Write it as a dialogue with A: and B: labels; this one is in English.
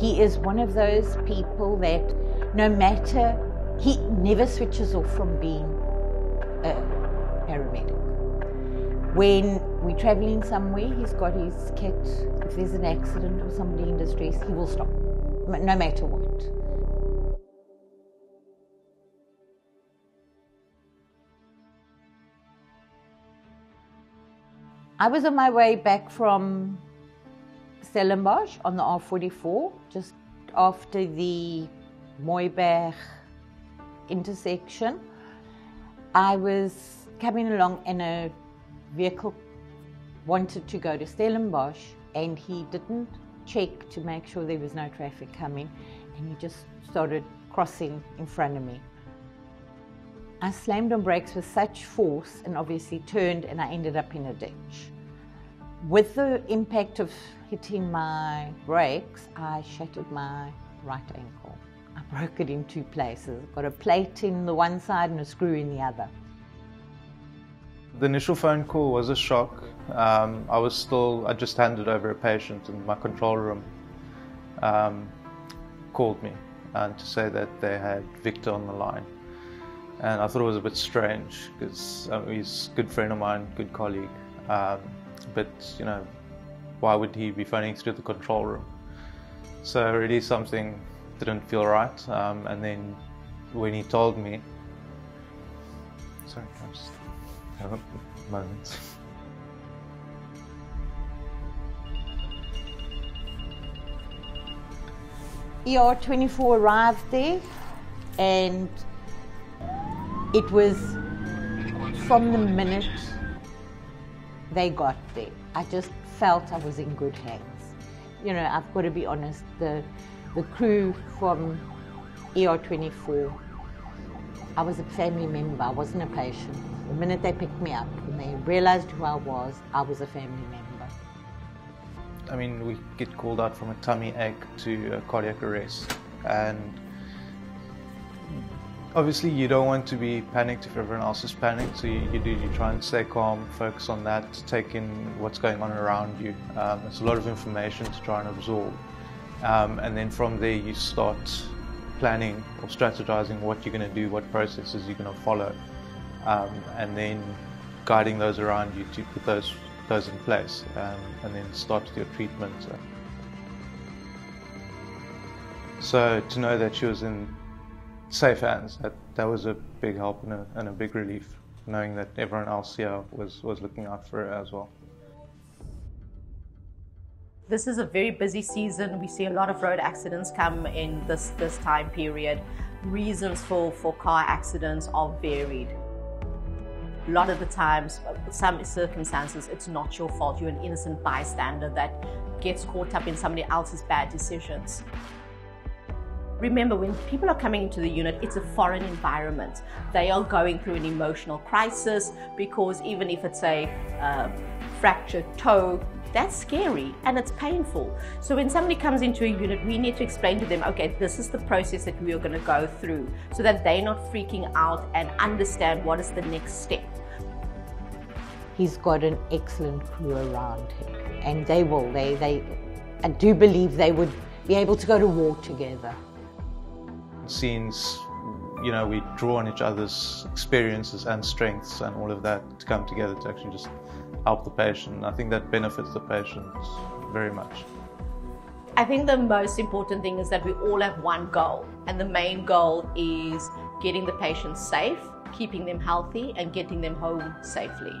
A: He is one of those people that no matter, he never switches off from being a paramedic. When we're traveling somewhere, he's got his kit. If there's an accident or somebody in distress, he will stop, no matter what. I was on my way back from Stellenbosch on the R44, just after the Mooiberg intersection. I was coming along and a vehicle wanted to go to Stellenbosch and he didn't check to make sure there was no traffic coming and he just started crossing in front of me. I slammed on brakes with such force and obviously turned and I ended up in a ditch. With the impact of hitting my brakes, I shattered my right ankle. I broke it in two places. Got a plate in the one side and a screw in the other.
B: The initial phone call was a shock. Um, I was still, I just handed over a patient in my control room um, called me and to say that they had Victor on the line and I thought it was a bit strange because um, he's a good friend of mine, good colleague. Um, but you know, why would he be phoning through the control room? So really, something didn't feel right. Um, and then when he told me, sorry, I just have a moment.
A: ER24 arrived there and it was from the minute they got there, I just felt I was in good hands. You know, I've got to be honest, the, the crew from ER24, I was a family member, I wasn't a patient. The minute they picked me up and they realized who I was, I was a family member.
B: I mean, we get called out from a tummy ache to a cardiac arrest. And Obviously, you don't want to be panicked if everyone else is panicked, so you, do you try and stay calm, focus on that, take in what's going on around you. Um, it's a lot of information to try and absorb, um, and then from there you start planning or strategizing what you're going to do, what processes you're going to follow, um, and then guiding those around you to put those those in place, um, and then start your treatment. So to know that she was in safe hands. That, that was a big help and a, and a big relief, knowing that everyone else here was, was looking out for her as well.
C: This is a very busy season. We see a lot of road accidents come in this, this time period. Reasons for, for car accidents are varied. A lot of the times, some circumstances, it's not your fault. You're an innocent bystander that gets caught up in somebody else's bad decisions. Remember, when people are coming into the unit, it's a foreign environment. They are going through an emotional crisis because even if it's a uh, fractured toe, that's scary and it's painful. So when somebody comes into a unit, we need to explain to them, okay, this is the process that we are going to go through so that they're not freaking out and understand what is the next step.
A: He's got an excellent crew around him and they will, they, they, I do believe they would be able to go to war together
B: scenes, you know, we draw on each other's experiences and strengths and all of that to come together to actually just help the patient. I think that benefits the patient very much.
C: I think the most important thing is that we all have one goal, and the main goal is getting the patient safe, keeping them healthy, and getting them home safely.